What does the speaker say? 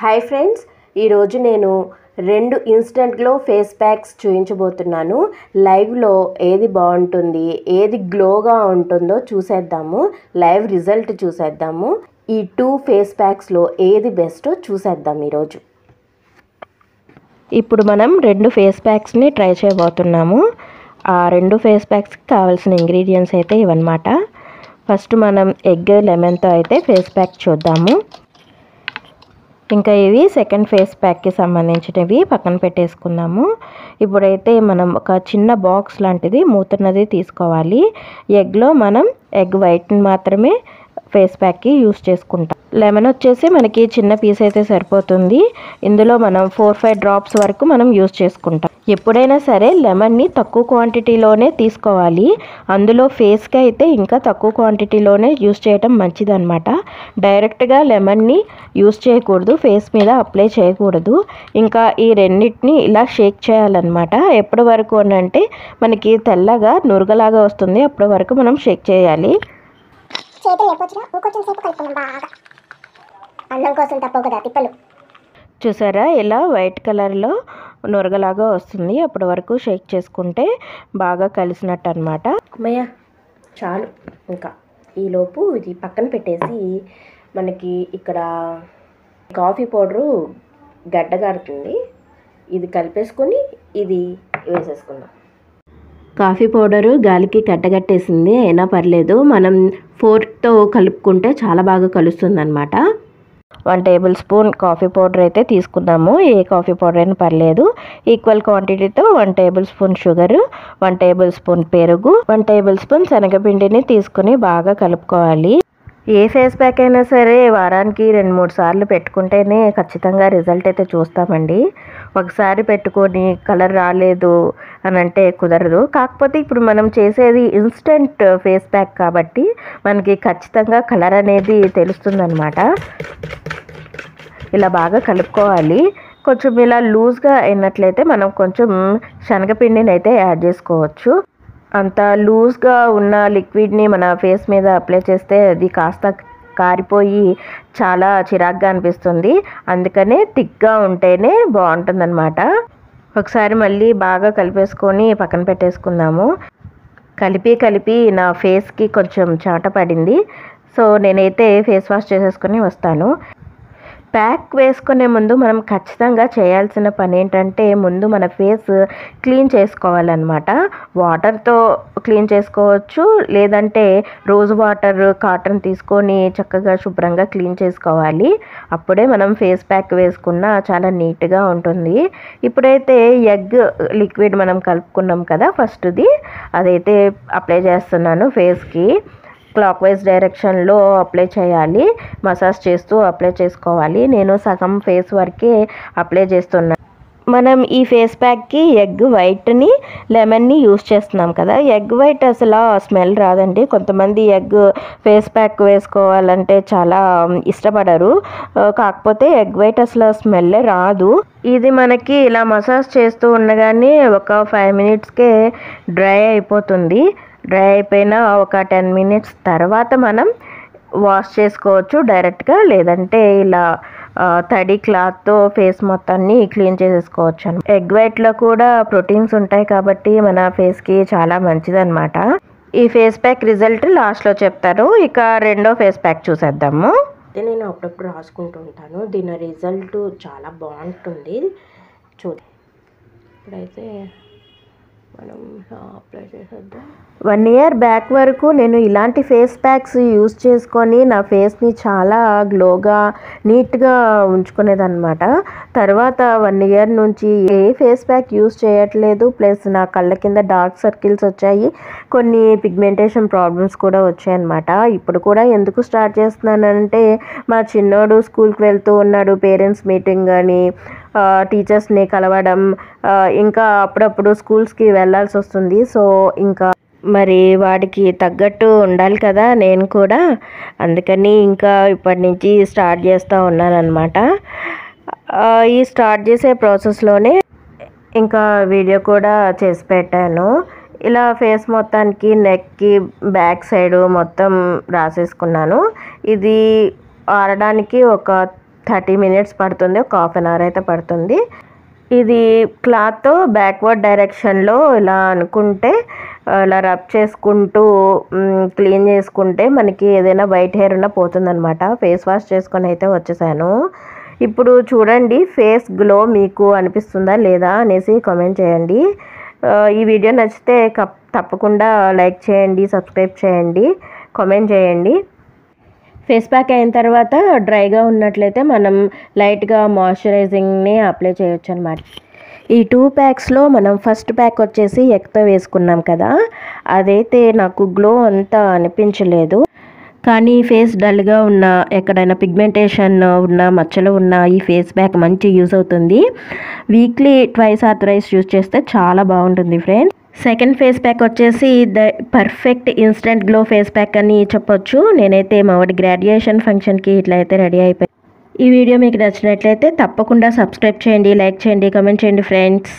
Hi friends ఈరోజు నేను రెండు ఇన్స్టెంట్ గ్లో ఫేస్ ప్యాక్స్ చూపించబోతున్నాను లైవ్లో ఏది బాగుంటుంది ఏది గ్లోగా ఉంటుందో చూసేద్దాము. లైవ్ రిజల్ట్ చూసేద్దాము. ఈ టూ ఫేస్ ప్యాక్స్లో ఏది బెస్టో చూసేద్దాం ఈరోజు ఇప్పుడు మనం రెండు ఫేస్ ప్యాక్స్ని ట్రై చేయబోతున్నాము. ఆ రెండు ఫేస్ ప్యాక్స్కి కావాల్సిన ఇంగ్రీడియంట్స్ అయితే ఇవన్నమాట. ఫస్ట్ మనం ఎగ్ లెమన్తో అయితే ఫేస్ ప్యాక్ చూద్దాము. ఇంకా ఇవి సెకండ్ ఫేస్ ప్యాక్కి సంబంధించినవి. పక్కన పెట్టేసుకుందాము. ఇప్పుడైతే మనం ఒక చిన్న బాక్స్ లాంటిది మూతున్నది తీసుకోవాలి. ఎగ్లో మనం ఎగ్ వైట్ని మాత్రమే ఫేస్ ప్యాక్కి యూస్ చేసుకుంటాం. లెమన్ వచ్చేసి మనకి చిన్న పీస్ అయితే సరిపోతుంది. ఇందులో మనం ఫోర్ ఫైవ్ డ్రాప్స్ వరకు మనం యూస్ చేసుకుంటాం. ఎప్పుడైనా సరే లెమన్ని తక్కువ క్వాంటిటీలోనే తీసుకోవాలి. అందులో ఫేస్కి అయితే ఇంకా తక్కువ క్వాంటిటీలోనే యూస్ చేయటం మంచిదన్నమాట. డైరెక్ట్గా లెమన్ని యూస్ చేయకూడదు. ఫేస్ మీద అప్లై చేయకూడదు. ఇంకా ఈ రెండింటిని ఇలా షేక్ చేయాలన్నమాట. ఎప్పటి వరకు అని అంటే మనకి తెల్లగా నురగలాగా వస్తుంది. అప్పటి వరకు మనం షేక్ చేయాలి. చేతులు లేపొచ్చిన ఇంకొంచెం సేపు కలుపుకుందాం బాగా. అన్నం కోసం తప్పవు కదా తిప్పలు. చూసారా? ఇలా వైట్ కలర్లో నురగలాగా వస్తుంది. అప్పటి వరకు షేక్ చేసుకుంటే బాగా కలిసినట్టు అనమాట అమ్మయ్య చాలు. ఇంకా ఈలోపు ఇది పక్కన పెట్టేసి మనకి ఇక్కడ కాఫీ పౌడరు గడ్డగారుతుంది ఇది కలిపేసుకొని ఇది వేసేసుకుందాం. కాఫీ పౌడరు గాలికి కట్టగట్టేసింది అయినా పర్లేదు. మనం ఫోర్క్తో కలుపుకుంటే చాలా బాగా కలుస్తుంది అనమాట one tablespoon coffee powder అయితే తీసుకున్నాము. ఏ కాఫీ పౌడర్ అయినా పర్లేదు. Equal క్వాంటిటీతో one tablespoon sugar one tablespoon పెరుగు వన్ టేబుల్ స్పూన్ శనగపిండిని తీసుకుని బాగా కలుపుకోవాలి. ఏ ఫేస్ ప్యాక్ అయినా సరే వారానికి రెండు మూడు సార్లు పెట్టుకుంటేనే ఖచ్చితంగా రిజల్ట్ అయితే చూస్తామండి. ఒకసారి పెట్టుకొని కలర్ రాలేదు అని అంటే కుదరదు. కాకపోతే ఇప్పుడు మనం చేసేది ఇన్స్టెంట్ ఫేస్ ప్యాక్ కాబట్టి మనకి ఖచ్చితంగా కలర్ అనేది తెలుస్తుందన్నమాట. ఇలా బాగా కలుపుకోవాలి. కొంచెం ఇలా లూజ్గా అయినట్లయితే మనం కొంచెం శనగపిండిని అయితే యాడ్ చేసుకోవచ్చు. అంత లూజ్గా ఉన్న లిక్విడ్ని మన ఫేస్ మీద అప్లై చేస్తే అది కాస్త కారిపోయి చాలా చిరాగ్గా అనిపిస్తుంది. అందుకనే థిక్గా ఉంటేనే బాగుంటుందన్నమాట. ఒకసారి మళ్ళీ బాగా కలిపేసుకొని పక్కన పెట్టేసుకుందాము. కలిపి కలిపి నా ఫేస్కి కొంచెం చాట పడింది సో నేనైతే ఫేస్ వాష్ చేసేసుకొని వస్తాను. ప్యాక్ వేసుకునే ముందు మనం ఖచ్చితంగా చేయాల్సిన పని ఏంటంటే ముందు మన ఫేస్ క్లీన్ చేసుకోవాలన్నమాట. వాటర్తో క్లీన్ చేసుకోవచ్చు. లేదంటే రోజ్ వాటర్ కాటన్ తీసుకొని చక్కగా శుభ్రంగా క్లీన్ చేసుకోవాలి. అప్పుడే మనం ఫేస్ ప్యాక్ వేసుకున్న చాలా నీట్గా ఉంటుంది. ఇప్పుడైతే ఎగ్ లిక్విడ్ మనం కలుపుకున్నాం కదా ఫస్ట్ది. అదైతే అప్లై చేస్తున్నాను ఫేస్కి. క్లాక్ వైజ్ డైరెక్షన్లో అప్లై చేయాలి. మసాజ్ చేస్తూ అప్లై చేసుకోవాలి. నేను సగం ఫేస్ వరకే అప్లై చేస్తున్నాను మనం ఈ ఫేస్ ప్యాక్కి ఎగ్ వైట్ని లెమన్ని యూస్ చేస్తున్నాం కదా. ఎగ్ వైట్ అసలు స్మెల్ రాదండి. కొంతమంది ఎగ్ ఫేస్ ప్యాక్ వేసుకోవాలంటే చాలా ఇష్టపడరు. కాకపోతే ఎగ్ వైట్ అసలు స్మెల్ రాదు. ఇది మనకి ఇలా మసాజ్ చేస్తూ ఉండగానే ఒక ఫైవ్ మినిట్స్కే డ్రై అయిపోతుంది. డ్రై అయిపోయిన ఒక టెన్ మినిట్స్ తర్వాత మనం వాష్ చేసుకోవచ్చు డైరెక్ట్గా లేదంటే ఇలా తడి క్లాత్తో ఫేస్ మొత్తాన్ని క్లీన్ చేసేసుకోవచ్చు అని. ఎగ్ వైట్లో కూడా ప్రోటీన్స్ ఉంటాయి కాబట్టి మన ఫేస్కి చాలా మంచిదన్నమాట. ఈ ఫేస్ ప్యాక్ రిజల్ట్ లాస్ట్లో చెప్తారు ఇక రెండో ఫేస్ ప్యాక్ చూసేద్దాము. అయితే నేను అప్పుడప్పుడు రాసుకుంటూ ఉంటాను. దీని రిజల్ట్ చాలా బాగుంటుంది. చూ ఇప్పుడైతే మనం అప్లై చేసేద్దాం. వన్ ఇయర్ బ్యాక్ వరకు నేను ఇలాంటి ఫేస్ ప్యాక్స్ యూస్ చేసుకొని నా ఫేస్ని చాలా గ్లోగా నీట్గా ఉంచుకునేదన్నమాట. తర్వాత వన్ ఇయర్ నుంచి ఏ ఫేస్ ప్యాక్ యూస్ చేయట్లేదు. ప్లస్ నా కళ్ళ కింద డార్క్ సర్కిల్స్ వచ్చాయి. కొన్ని పిగ్మెంటేషన్ ప్రాబ్లమ్స్ కూడా వచ్చాయన్నమాట. ఇప్పుడు కూడా ఎందుకు స్టార్ట్ చేస్తున్నానంటే మా చిన్నోడు స్కూల్కి వెళ్తూ ఉన్నాడు పేరెంట్స్ మీటింగ్ కానీ టీచర్స్ని కలవడం ఇంకా అప్పుడప్పుడు స్కూల్స్కి వెళ్ళాల్సి వస్తుంది. సో ఇంకా మరి వాడికి తగ్గట్టు ఉండాలి కదా నేను కూడా. అందుకని ఇంకా ఇప్పటి నుంచి స్టార్ట్ చేస్తూ ఉన్నానమాట ఈ స్టార్ట్ చేసే ప్రాసెస్లోనే ఇంకా వీడియో కూడా చేసి పెట్టాను. ఇలా ఫేస్ మొత్తానికి నెక్కి బ్యాక్ సైడ్ మొత్తం రాసేసుకున్నాను. ఇది ఆడడానికి ఒక థర్టీ మినిట్స్ పడుతుంది ఒక హాఫ్ అన్ అవర్ అయితే పడుతుంది. ఇది క్లాత్ బ్యాక్వర్డ్ డైరెక్షన్లో ఇలా అనుకుంటే ఇలా రబ్ చేసుకుంటూ క్లీన్ చేసుకుంటే మనకి ఏదైనా వైట్ హెయిర్ ఉన్నా పోతుందనమాట ఫేస్ వాష్ చేసుకొని అయితే వచ్చేసాను. ఇప్పుడు చూడండి ఫేస్ గ్లో మీకు అనిపిస్తుందా లేదా అనేసి కామెంట్ చేయండి. ఈ వీడియో నచ్చితే కప్ తప్పకుండా లైక్ చేయండి సబ్స్క్రైబ్ చేయండి కామెంట్ చేయండి. ఫేస్ ప్యాక్ అయిన తర్వాత డ్రైగా ఉన్నట్లయితే మనం లైట్గా మాయిశ్చరైజింగ్ని అప్లై చేయొచ్చు అనమాట ఈ టూ ప్యాక్స్లో మనం ఫస్ట్ ప్యాక్ వచ్చేసి ఎక్తో వేసుకున్నాం కదా అదైతే నాకు గ్లో అంతా అనిపించలేదు. కానీ ఫేస్ డల్గా ఉన్న ఎక్కడైనా పిగ్మెంటేషన్ ఉన్న మచ్చలు ఉన్న ఈ ఫేస్ ప్యాక్ మంచి యూజ్ అవుతుంది. Weekly twice or thrice use చేస్తే చాలా బాగుంటుంది ఫ్రెండ్స్. సెకండ్ ఫేస్ ప్యాక్ వచ్చేసి the perfect instant glow face pack అని చెప్పొచ్చు. నేనైతే మా వాడి గ్రాడ్యుయేషన్ ఫంక్షన్కి ఇట్లా అయితే రెడీ అయిపోయి. ఈ వీడియో మీకు నచ్చినట్లయితే తప్పకుండా సబ్స్క్రైబ్ చేయండి లైక్ చేయండి కమెంట్ చేయండి ఫ్రెండ్స్.